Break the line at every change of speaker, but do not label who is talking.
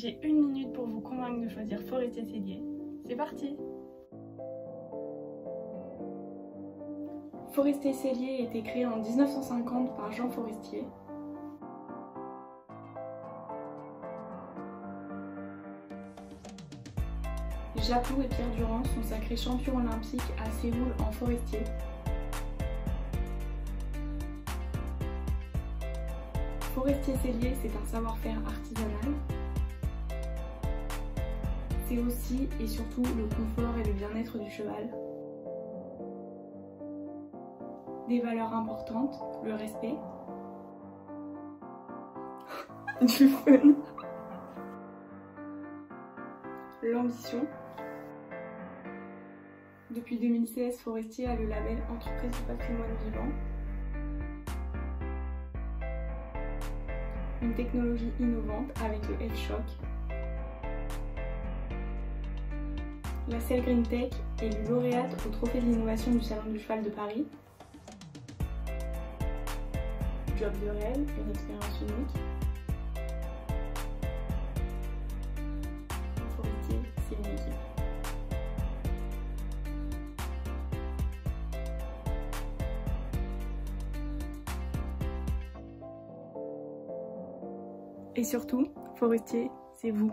J'ai une minute pour vous convaincre de choisir Forestier Cellier. C'est parti Forestier Cellier a été créé en 1950 par Jean Forestier. Japlou et Pierre Durand sont sacrés champions olympiques à Séoul en forestier. Forestier cellier, c'est un savoir-faire artisanal. C'est aussi et surtout le confort et le bien-être du cheval. Des valeurs importantes, le respect, du fun, l'ambition. Depuis 2016, Forestier a le label Entreprise du patrimoine vivant. Une technologie innovante avec le F-Shock. La Selle Green Tech est lauréate au Trophée de l'innovation du Salon du Cheval de Paris. Job de rêve, une expérience unique. Forestier, c'est une équipe. Et surtout, Forestier, c'est vous.